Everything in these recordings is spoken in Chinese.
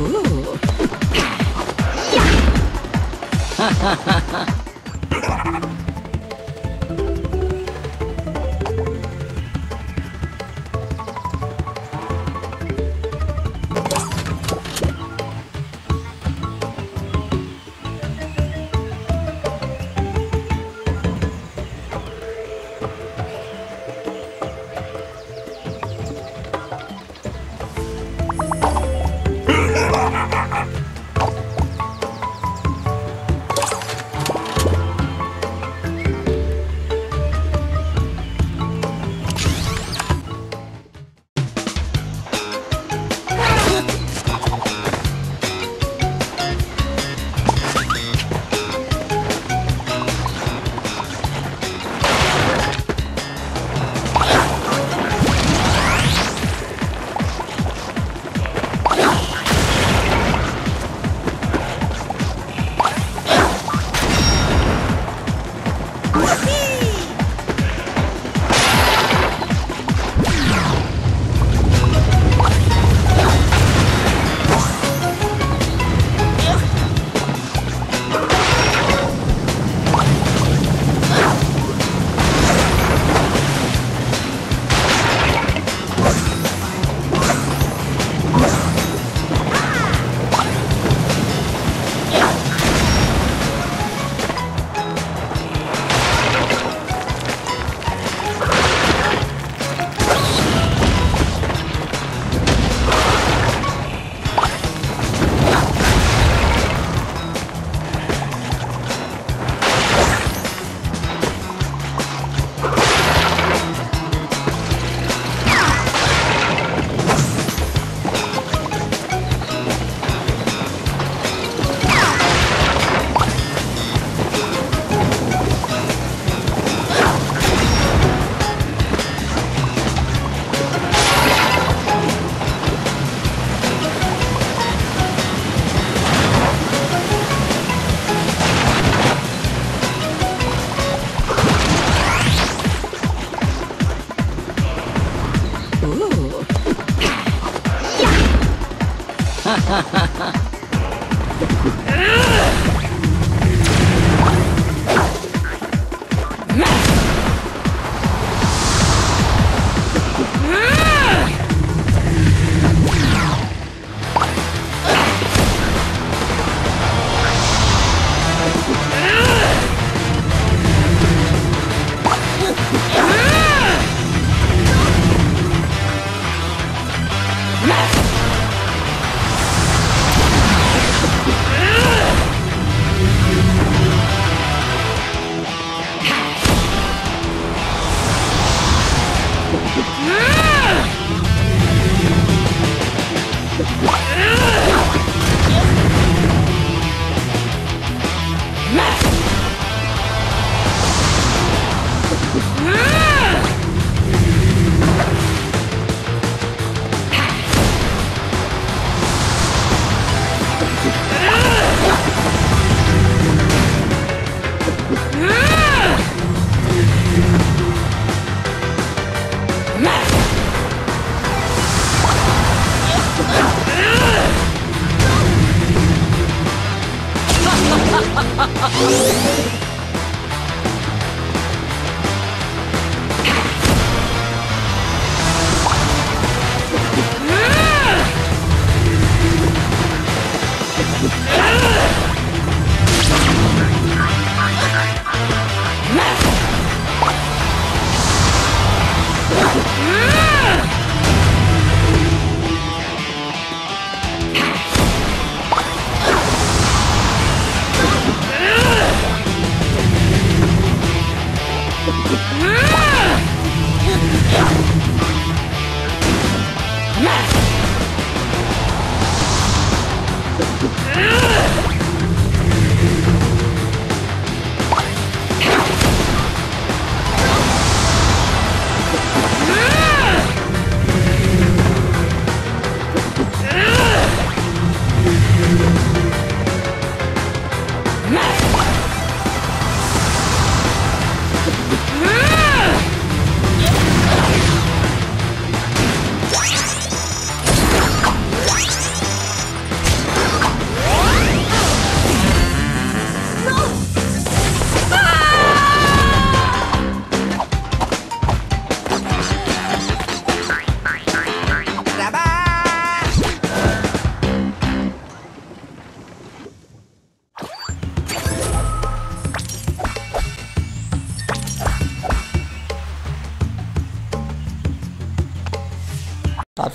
呜！呀！哈哈哈哈！Ugh! あ っ Yes!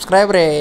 Subscribe subscriber